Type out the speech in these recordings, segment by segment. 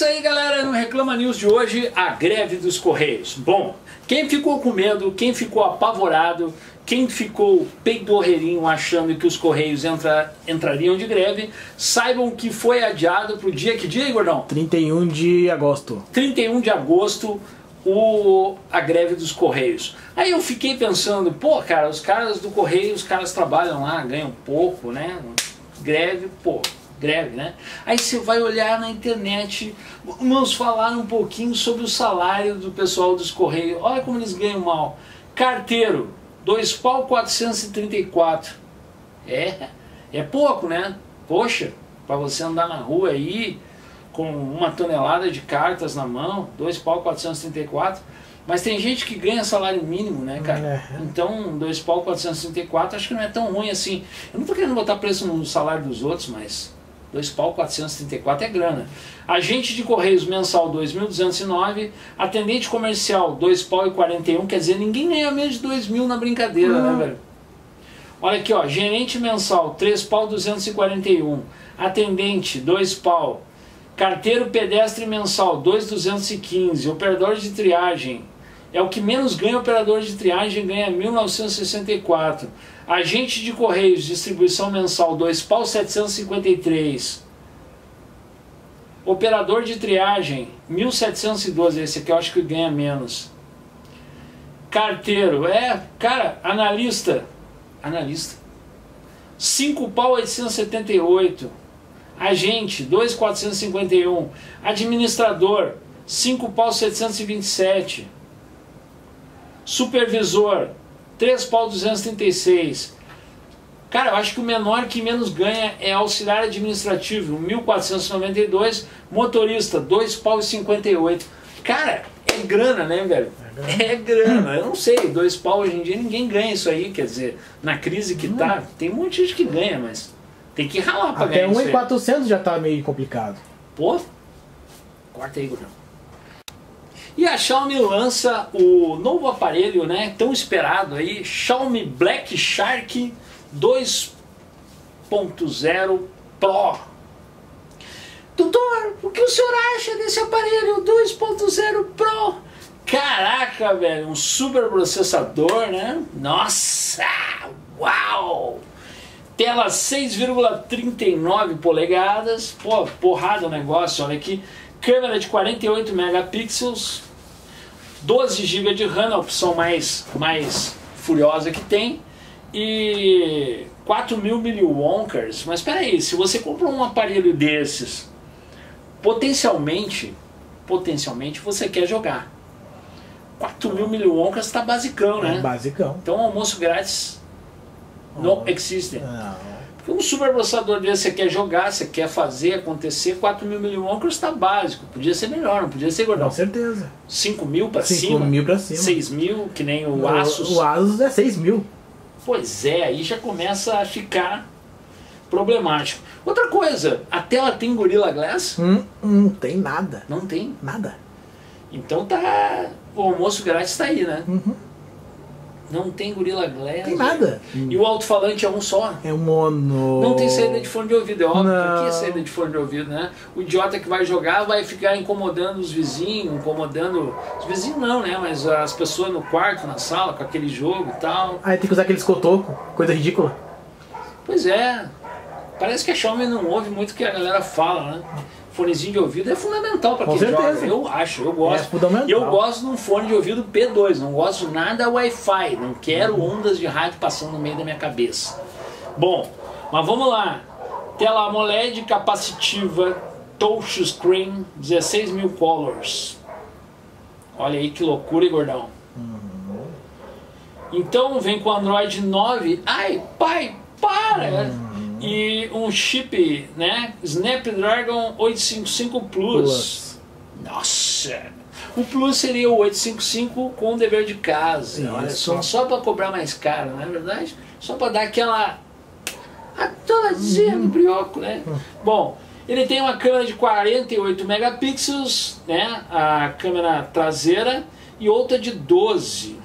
É isso aí, galera. No Reclama News de hoje, a greve dos Correios. Bom, quem ficou com medo, quem ficou apavorado, quem ficou peidorreirinho achando que os Correios entra, entrariam de greve, saibam que foi adiado para o dia, que dia, Gordão? 31 de agosto. 31 de agosto, o, a greve dos Correios. Aí eu fiquei pensando, pô, cara, os caras do Correio, os caras trabalham lá, ganham pouco, né? Greve, pô, greve, né? Aí você vai olhar na internet, vamos falar um pouquinho sobre o salário do pessoal dos Correios. Olha como eles ganham mal. Carteiro, 2 pau 434. É, é pouco, né? Poxa, para você andar na rua aí com uma tonelada de cartas na mão, 2 pau 434. Mas tem gente que ganha salário mínimo, né, cara? É. Então, 2 pau 434 acho que não é tão ruim assim. Eu não tô querendo botar preço no salário dos outros, mas 2 pau 434 é grana. Agente de Correios mensal 2.209, atendente comercial 2 pau e 41, quer dizer, ninguém ganha menos de 2 mil na brincadeira, uhum. né, velho? Olha aqui, ó, gerente mensal 3 pau 241, atendente 2 pau, carteiro pedestre mensal 2.215, operador de triagem é o que menos ganha operador de triagem, ganha 1964. Agente de Correios, distribuição mensal, 2 pau 753. Operador de triagem, 1712. Esse aqui eu acho que ganha menos. Carteiro, é, cara, analista. Analista. 5 pau 878. Agente, 2,451. Administrador, 5 pau 727 Supervisor, 3 pau 236. Cara, eu acho que o menor que menos ganha é auxiliar administrativo, 1.492. Motorista, 2 pau e 58. Cara, é grana, né, velho? É grana. É grana. Eu não sei, 2 pau hoje em dia ninguém ganha isso aí. Quer dizer, na crise que tá, tem um monte de gente que ganha, mas tem que ralar pra Até ganhar. Até 1.400 já tá meio complicado. Pô, corta aí, Gordão. E a Xiaomi lança o novo aparelho, né, tão esperado aí, Xiaomi Black Shark 2.0 Pro. Doutor, o que o senhor acha desse aparelho 2.0 Pro? Caraca, velho, um super processador, né? Nossa, uau! Tela 6,39 polegadas, pô, porrada o negócio, olha aqui. Câmera de 48 megapixels, 12 GB de RAM, a opção mais, mais furiosa que tem, e 4 mil milliwonkers. Mas espera aí, se você compra um aparelho desses, potencialmente, potencialmente você quer jogar. 4 mil milliwonkers está basicão, né? É basicão. Então almoço grátis não existe. Não. Um super processador desse você quer jogar, você quer fazer acontecer, 4 mil milioncros está básico. Podia ser melhor, não podia ser gordão. Com certeza. 5 mil para cima? 5 mil para cima. 6 mil, que nem o, o Asus. O Asus é 6 mil. Pois é, aí já começa a ficar problemático. Outra coisa, a tela tem Gorilla Glass? Hum, não tem nada. Não tem? Nada. Então tá. O almoço grátis tá aí, né? Uhum. Não tem Gorilla Glass. Tem nada. E o alto-falante é um só. É um mono. Não tem saída de fone de ouvido, é óbvio. Não. que é saída de fone de ouvido, né? O idiota que vai jogar vai ficar incomodando os vizinhos, incomodando. Os vizinhos não, né? Mas as pessoas no quarto, na sala, com aquele jogo e tal. Aí tem que usar aqueles cotoco, coisa ridícula. Pois é. Parece que a Xiaomi não ouve muito o que a galera fala, né? Fonezinho de ouvido é fundamental para quem certeza. joga. Eu acho, eu gosto. É fundamental. Eu gosto de um fone de ouvido P2, não gosto nada Wi-Fi, não quero uhum. ondas de rádio passando no meio da minha cabeça. Bom, mas vamos lá. Tela AMOLED capacitiva, touchscreen, 16 mil colors. Olha aí que loucura, hein, gordão? Uhum. Então vem com Android 9. Ai, pai, para! Uhum e um chip, né? Snapdragon 855 Plus. Plus. Nossa! O Plus seria o 855 com o dever de casa. Sim, olha só, só para cobrar mais caro, não é verdade? Só para dar aquela atoladinha no brioco, né? Hum. Bom, ele tem uma câmera de 48 megapixels, né? A câmera traseira e outra de 12.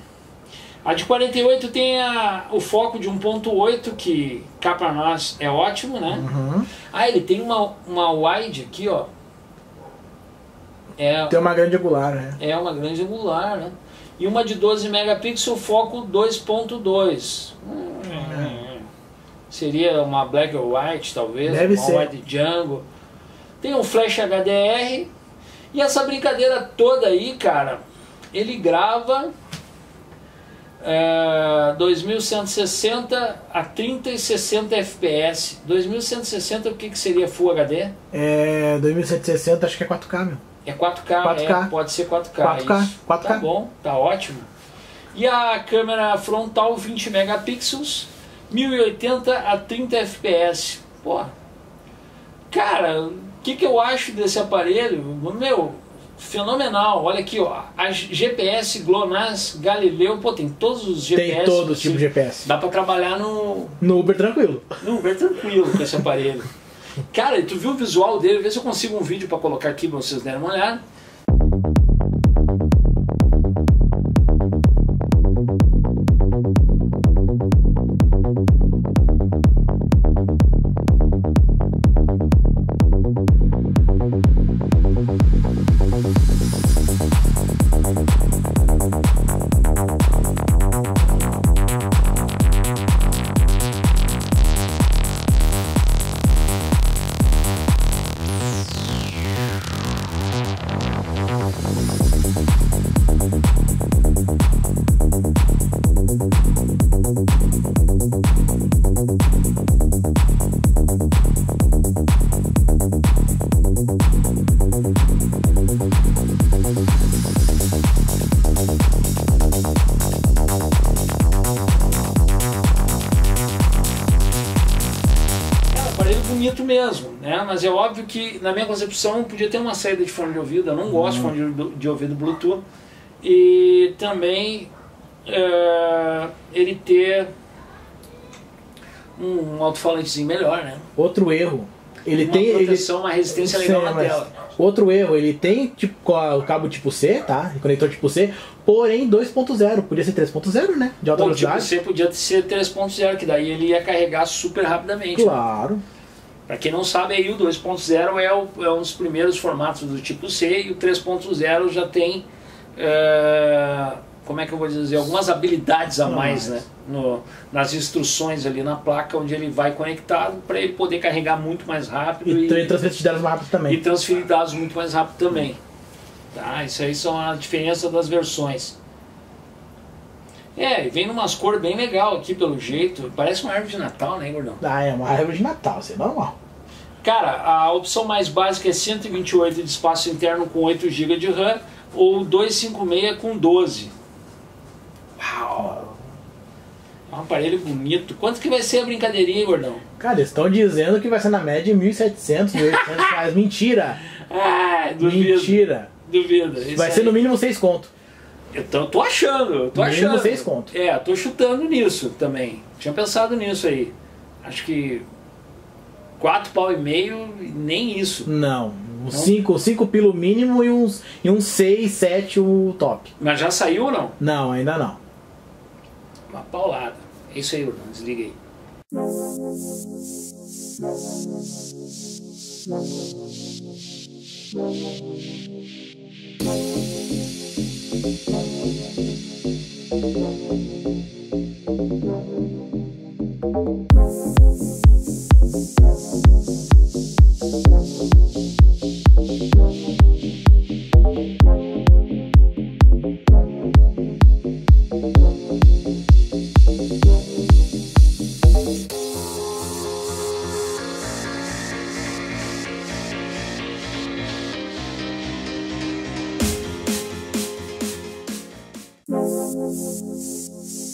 A de 48 tem a, o foco de 1.8, que cá para nós é ótimo, né? Uhum. Ah, ele tem uma, uma wide aqui, ó. É, Tem uma grande angular, né? é uma grande angular, né? E uma de 12 megapixels, foco 2.2. Hum, Seria uma black or white, talvez, Deve uma ser. white Django. Tem um flash HDR. E essa brincadeira toda aí, cara, ele grava é, 2160 a 30 e 60 FPS. 2160 o que, que seria Full HD? É 2760, acho que é 4K, meu. É 4K, 4K. é, pode ser 4K. 4K, isso. 4K. Tá bom, tá ótimo. E a câmera frontal 20 megapixels, 1080 a 30 FPS. Pô, cara, o que, que eu acho desse aparelho? Meu, fenomenal. Olha aqui, ó. A GPS GLONASS Galileu, pô, tem todos os GPS. Tem todos os tipos de. GPS. Dá pra trabalhar no, No Uber tranquilo. no Uber tranquilo com esse aparelho. Cara, tu viu o visual dele? Vê se eu consigo um vídeo pra colocar aqui pra vocês darem uma olhada. Bonito mesmo, né? Mas é óbvio que, na minha concepção, podia ter uma saída de fone de ouvido. Eu não gosto de fone de, de ouvido Bluetooth. E também é, ele ter um alto-falantezinho melhor, né? Outro erro. Ele uma tem. Ele, proteção, uma resistência legal Sim, na tela. Outro erro, ele tem tipo, o cabo tipo C, tá? Conector tipo C, porém 2.0. Podia ser 3.0, né? De alta Pô, tipo, velocidade. você podia ser 3.0, que daí ele ia carregar super rapidamente. né? Claro. Para quem não sabe, aí o 2.0 é, o- é um dos primeiros formatos do tipo C e o 3.0 já tem, é, como é que eu vou dizer, algumas habilidades a mais. né? No- nas instruções ali na placa onde ele vai conectado para ele poder carregar muito mais rápido E, e, tra- transferência de dados mais rápido e também. transferir dados muito mais rápido também. Tá? Isso aí são a diferença das versões. É, e vem numas cores bem legal aqui pelo jeito. Parece uma árvore de Natal, né, gordão? Ah, é uma árvore de Natal, isso é normal. Cara, a opção mais básica é 128 de espaço interno com 8 GB de RAM ou 256 com 12. Uau! Um aparelho bonito. Quanto que vai ser a brincadeirinha, gordão? Cara, eles estão dizendo que vai ser na média 1.700, 1.800 reais. Mentira! Ah, duvido. Mentira! Duvido. Isso Vai aí- ser no mínimo 6 conto. Então, eu tô achando, eu tô No mínimo achando. seis conto. É, tô chutando nisso também. Tinha pensado nisso aí. Acho que 4 pau e meio, nem isso. Não. 5 cinco pilo mínimo e uns, e uns 6, 7 o top. Mas já saiu ou não? Não, ainda não. Uma paulada. É isso aí, Urban, desliga aí. Thank